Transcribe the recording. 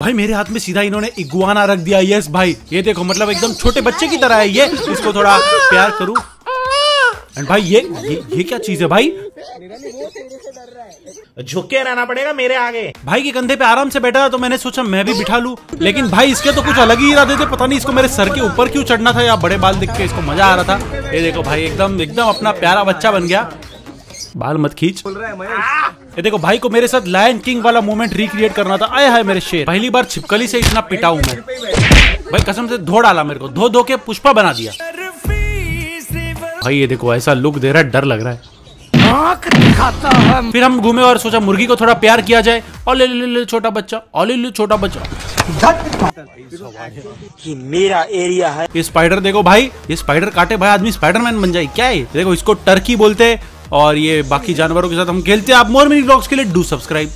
भाई मेरे हाथ में सीधा इन्होंने इगुआना रख दिया। यस भाई ये देखो मतलब एकदम छोटे बच्चे की तरह है ये। इसको थोड़ा प्यार करूँ। एंड भाई ये ये ये क्या चीज़ है भाई? झुक के रहना पड़ेगा मेरे आगे। भाई के कंधे पे आराम से बैठा था तो मैंने सोचा मैं भी बिठा लूँ। लेकिन भाई इसके तो कुछ अलग ही इरादे थे। पता नहीं इसको मेरे सर के ऊपर क्यों चढ़ना था या बड़े बाल दिख के इसको मज़ा आ रहा था। ये देखो भाई एकदम एकदम अपना प्यारा बच्चा बन गया। बाल मत खींच। बोल ये देखो भाई को मेरे साथ लायन किंग वाला मोमेंट रिक्रिएट करना था। आया है मेरे शेर। पहली बार छिपकली से इतना पिटा हूँ मैं। भाई कसम से धो डाला मेरे को। धो धो के पुष्पा बना दिया। भाई ये देखो ऐसा लुक दे रहा है डर लग रहा है। फिर हम घूमे और सोचा मुर्गी को थोड़ा प्यार किया जाए। और ले ले ले छोटा बच्चा। और ले ले छोटा बच्चा। कि मेरा एरिया है। ये स्पाइडर देखो भाई ये स्पाइडर काटे भाई आदमी। स्पाइडरमैन बन जाए। क्या है देखो इसको टर्की बोलते हैं। और ये बाकी जानवरों के साथ हम खेलते हैं। आप मोर मिनी ब्लॉग्स के लिए डू सब्सक्राइब।